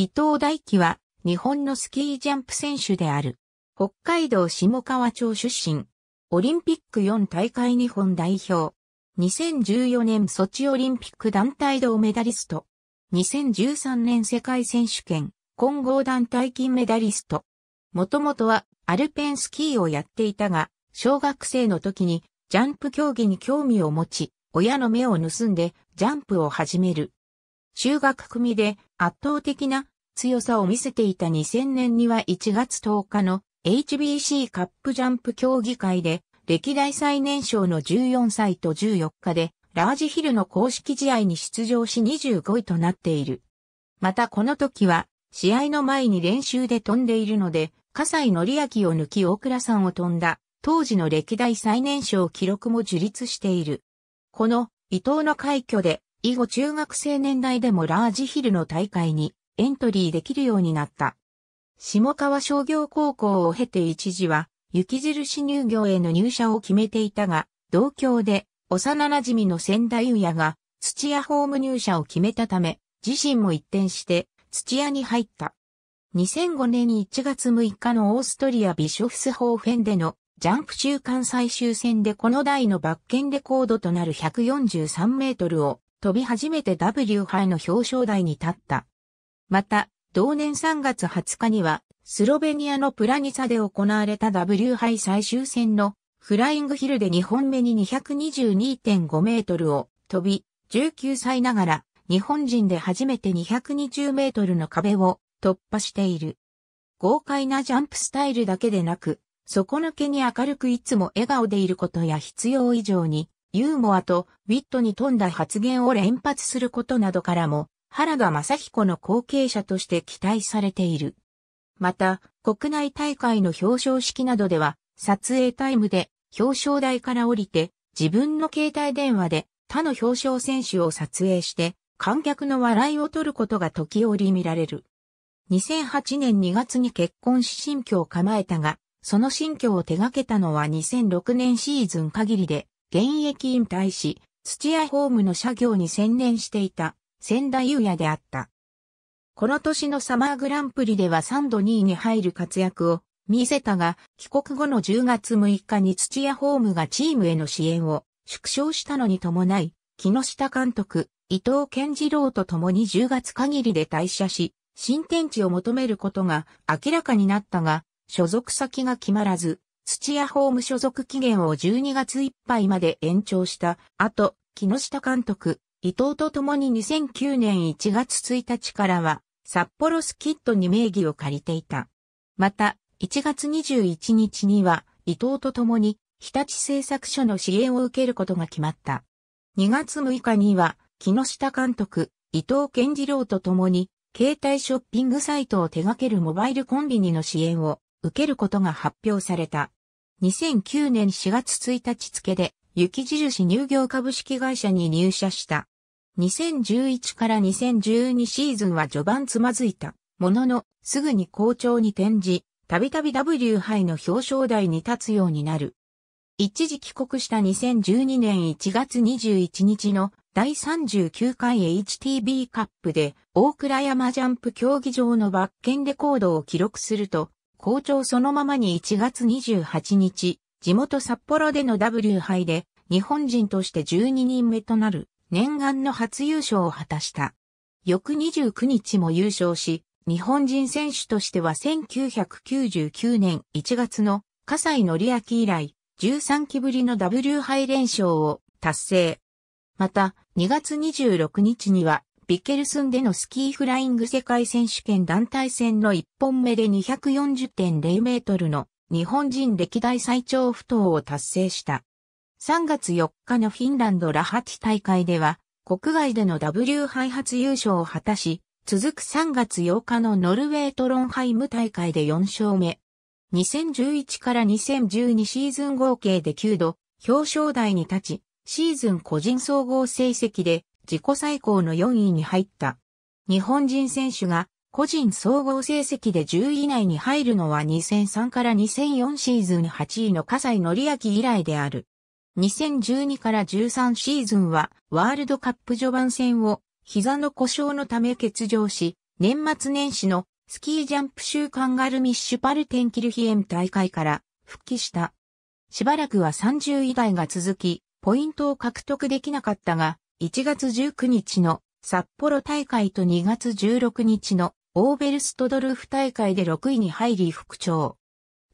伊藤大輝は日本のスキージャンプ選手である。北海道下川町出身。オリンピック4大会日本代表。2014年ソチオリンピック団体銅メダリスト。2013年世界選手権混合団体金メダリスト。もともとはアルペンスキーをやっていたが、小学生の時にジャンプ競技に興味を持ち、親の目を盗んでジャンプを始める。中学組で圧倒的な強さを見せていた2000年には1月10日の HBC カップジャンプ競技会で歴代最年少の14歳と14日でラージヒルの公式試合に出場し25位となっている。またこの時は試合の前に練習で飛んでいるので、笠井則明を抜き大倉さんを飛んだ当時の歴代最年少記録も樹立している。この伊藤の快挙で以後中学生年代でもラージヒルの大会にエントリーできるようになった。下川商業高校を経て一時は雪印乳業への入社を決めていたが、同郷で幼馴染の仙台優也が土屋ホーム入社を決めたため、自身も一転して土屋に入った。2005年1月6日のオーストリアビショフスホーフェンでのジャンプ週間最終戦でこの台のバッケンレコードとなる143メートルを飛び初めて W 杯の表彰台に立った。また、同年3月20日にはスロベニアのプラニサで行われた W 杯最終戦のフライングヒルで2本目に222.5メートルを飛び、19歳ながら日本人で初めて220メートルの壁を突破している。豪快なジャンプスタイルだけでなく、底抜けに明るくいつも笑顔でいることや必要以上にユーモアとウィットに富んだ発言を連発することなどからも原田正彦の後継者として期待されている。また、国内大会の表彰式などでは、撮影タイムで表彰台から降りて、自分の携帯電話で他の表彰選手を撮影して、観客の笑いを取ることが時折見られる。2008年2月に結婚し新居を構えたが、その新居を手掛けたのは2006年シーズン限りで、現役引退し、土屋ホームの社業に専念していた仙台優也であった。この年のサマーグランプリでは3度2位に入る活躍を見せたが、帰国後の10月6日に土屋ホームがチームへの支援を縮小したのに伴い、木下監督、伊藤健次郎と共に10月限りで退社し、新天地を求めることが明らかになったが、所属先が決まらず、土屋ホーム所属期限を12月いっぱいまで延長した後、木下監督、伊藤と共に2009年1月1日からは札幌スキットに名義を借りていた。また、1月21日には、伊藤と共に、日立製作所の支援を受けることが決まった。2月6日には、木下監督、伊藤健次郎と共に、携帯ショッピングサイトを手掛けるモバイルコンビニの支援を受けることが発表された。2009年4月1日付で、雪印乳業株式会社に入社した。2011から2012シーズンは序盤つまずいた。ものの、すぐに好調に転じ、たびたび W 杯の表彰台に立つようになる。一時帰国した2012年1月21日の第39回 HTB カップで大倉山ジャンプ競技場のバッケンレコードを記録すると、好調そのままに1月28日、地元札幌での W 杯で日本人として12人目となる念願の初優勝を果たした。翌29日も優勝し、日本人選手としては1999年1月の笠井則明以来13期ぶりの W 杯連勝を達成。また、2月26日には、ビケルスンでのスキーフライング世界選手権団体戦の1本目で240.0メートルの日本人歴代最長不倒を達成した。3月4日のフィンランドラハティ大会では、国外での W 杯初優勝を果たし、続く3月8日のノルウェートロンハイム大会で4勝目。2011から2012シーズン合計で9度、表彰台に立ち、シーズン個人総合成績で自己最高の4位に入った。日本人選手が個人総合成績で10位以内に入るのは2003から2004シーズン8位の笠井則明以来である。2012から13シーズンはワールドカップ序盤戦を膝の故障のため欠場し、年末年始のスキージャンプ週間ガルミッシュパルテンキルヒエン大会から復帰した。しばらくは30位台が続き、ポイントを獲得できなかったが、1月19日の札幌大会と2月16日のオーベルストドルフ大会で6位に入り復調。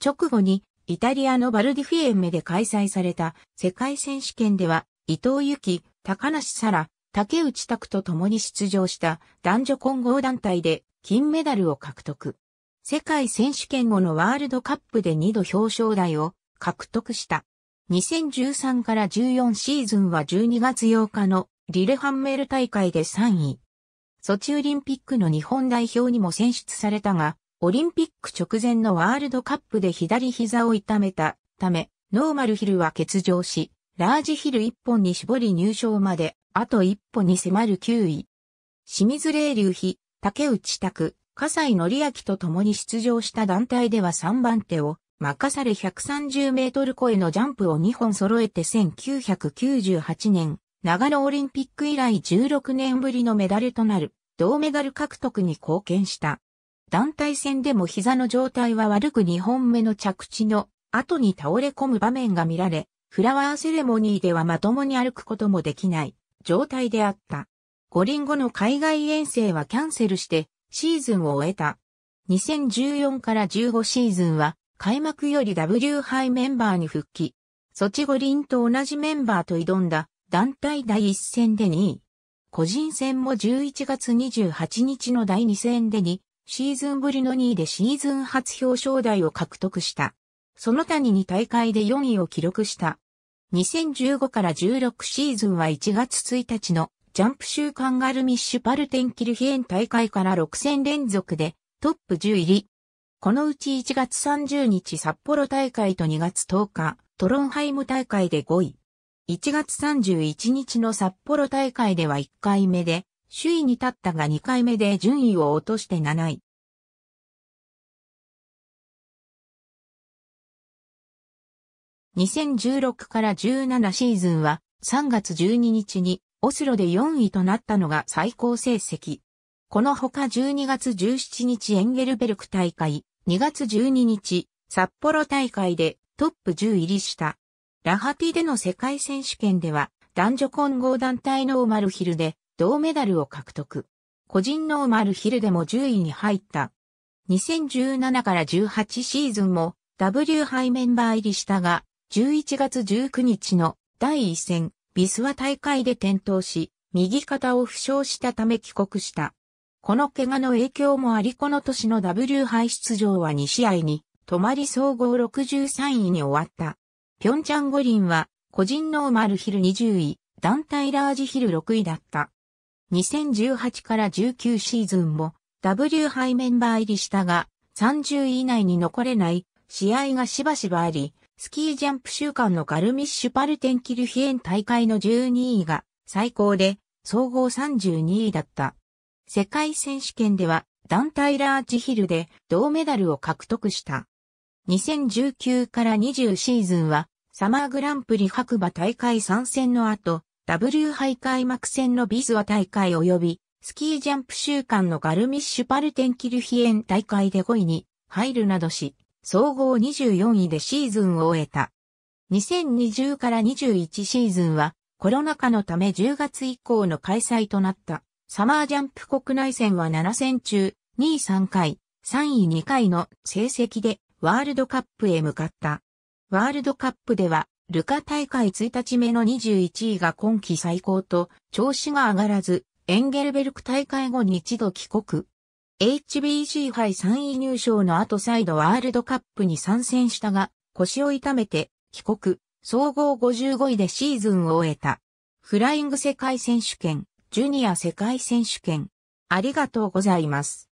直後にイタリアのバルディフィエンメで開催された世界選手権では伊藤由紀、高梨沙羅、竹内拓と共に出場した男女混合団体で金メダルを獲得。世界選手権後のワールドカップで2度表彰台を獲得した。2013から14シーズンは12月8日のリレハンメル大会で3位。ソチオリンピックの日本代表にも選出されたが、オリンピック直前のワールドカップで左膝を痛めたため、ノーマルヒルは欠場し、ラージヒル1本に絞り入賞まで、あと1歩に迫る9位。清水霊流比、竹内拓、笠井則明と共に出場した団体では3番手を任され130メートル超えのジャンプを2本揃えて1998年、長野オリンピック以来16年ぶりのメダルとなる銅メダル獲得に貢献した。団体戦でも膝の状態は悪く2本目の着地の後に倒れ込む場面が見られ、フラワーセレモニーではまともに歩くこともできない状態であった。五輪後の海外遠征はキャンセルしてシーズンを終えた。2014から15シーズンは開幕より W 杯メンバーに復帰。ソチ五輪と同じメンバーと挑んだ団体第一戦で2位。個人戦も11月28日の第2戦で2シーズンぶりの2位でシーズン初表彰台を獲得した。その他に2大会で4位を記録した。2015から16シーズンは1月1日のジャンプ週間ガルミッシュパルテンキルヒエン大会から6戦連続でトップ10入り。このうち1月30日札幌大会と2月10日トロンハイム大会で5位。1月31日の札幌大会では1回目で首位に立ったが2回目で順位を落として7位。2016から17シーズンは3月12日にオスロで4位となったのが最高成績。このほか12月17日エンゲルベルク大会、2月12日札幌大会でトップ10入りした。ラハティでの世界選手権では男女混合団体ノーマルヒルで銅メダルを獲得。個人ノーマルヒルでも10位に入った。2017から18シーズンも W 杯メンバー入りしたが、11月19日の第1戦、ビスワ大会で転倒し、右肩を負傷したため帰国した。この怪我の影響もありこの年の W 杯出場は2試合に、泊まり総合63位に終わった。ピョンチャン五輪は、個人ノーマルヒル20位、団体ラージヒル6位だった。2018から19シーズンも W 杯メンバー入りしたが、30位以内に残れない試合がしばしばあり、スキージャンプ週間のガルミッシュパルテンキルヒエン大会の12位が最高で、総合32位だった。世界選手権では団体ラージヒルで銅メダルを獲得した。2019から20シーズンはサマーグランプリ白馬大会参戦の後、W 杯開幕戦のビスワ大会及びスキージャンプ週間のガルミッシュパルテンキルヒエン大会で5位に入るなどし、総合24位でシーズンを終えた。2020から21シーズンはコロナ禍のため10月以降の開催となったサマージャンプ国内戦は7戦中2位3回、3位2回の成績でワールドカップへ向かった。ワールドカップではルカ大会1日目の21位が今季最高と調子が上がらず、エンゲルベルク大会後に一度帰国。HBC 杯3位入賞の後再度ワールドカップに参戦したが、腰を痛めて帰国、総合55位でシーズンを終えた。フライング世界選手権、ジュニア世界選手権。ありがとうございます。